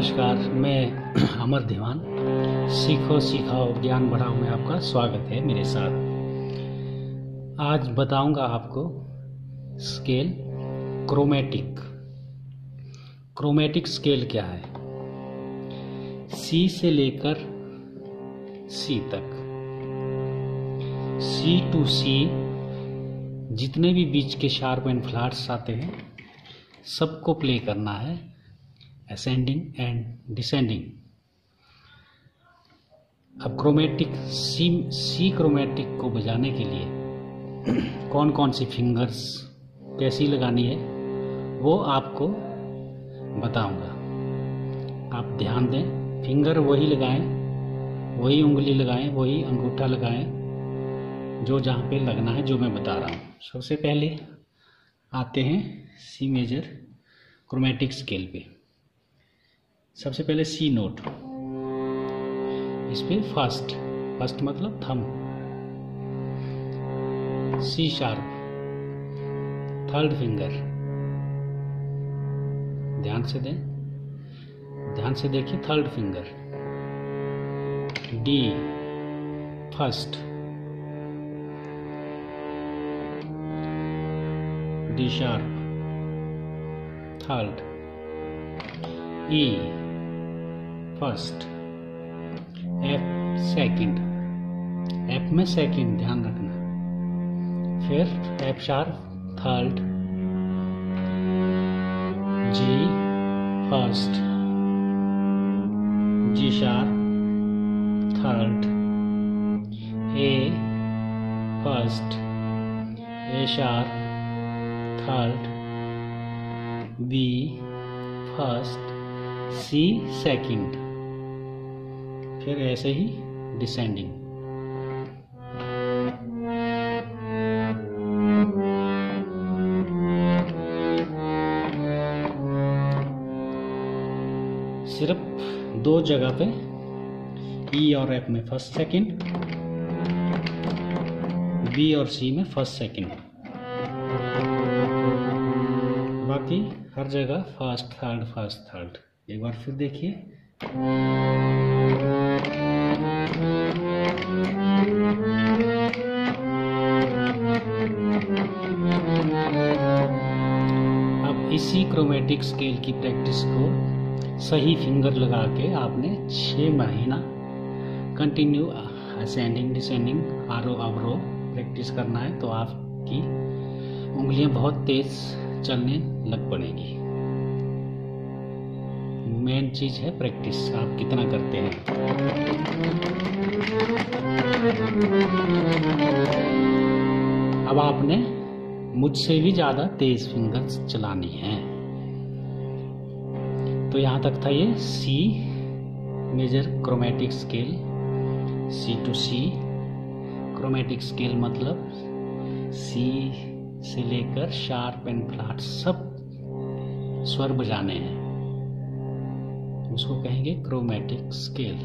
नमस्कार, मैं अमर दीवान। सीखो, सिखाओ, ज्ञान बढ़ाओ में आपका स्वागत है मेरे साथ। आज बताऊँगा आपको स्केल क्रोमेटिक क्रोमेटिक स्केल क्या है? सी से लेकर सी तक। सी टू सी जितने भी बीच के शार्प एंड फ्लैट्स आते हैं, सबको प्ले करना है। असेंडिंग एंड डिसेंडिंग अब क्रोमेटिक सी सी क्रोमेटिक को बजाने के लिए कौन कौन सी फिंगर्स कैसी लगानी है, वो आपको बताऊँगा। आप ध्यान दें फिंगर वही लगाएँ, वही उंगली लगाएँ, वही अंगूठा लगाएँ, जो जहाँ पे लगना है, जो मैं बता रहा हूँ। सबसे पहले आते हैं सी मेजर क्रोमेटिक स्केल पे। सबसे पहले सी नोट। इस पे फ़र्स्ट फ़र्स्ट मतलब thumb C sharp third finger ध्यान से दें। ध्यान से देखिए third finger D first D sharp third E first. F second F में सेकंड ध्यान रखना। फिर F sharp third G first G sharp third A first A sharp third B first C second फिर ऐसे ही डिसेंडिंग सिर्फ़ दो जगह पे ई e और एफ़ में फ़र्स्ट सेकंड बी और सी में फ़र्स्ट सेकंड बाकी हर जगह फ़र्स्ट थर्ड फ़र्स्ट थर्ड एक बार फिर देखिए अब इसी क्रोमेटिक स्केल की प्रैक्टिस को सही फिंगर लगा के आपने छः महीना कंटिन्यू असेंडिंग डिसेंडिंग आरो अवरो प्रैक्टिस करना है तो आपकी उंगलियाँ बहुत तेज चलने लग पड़ेगी। मेन चीज़ है प्रैक्टिस आप कितना करते हैं? अब आपने मुझसे भी ज़्यादा तेज फिंगर्स चलानी है। तो यहाँ तक था ये C major chromatic scale C to C chromatic scale मतलब सी से लेकर शार्प एंड फ्लैट सब स्वर बजाने हैं। उसको कहेंगे क्रोमेटिक स्केल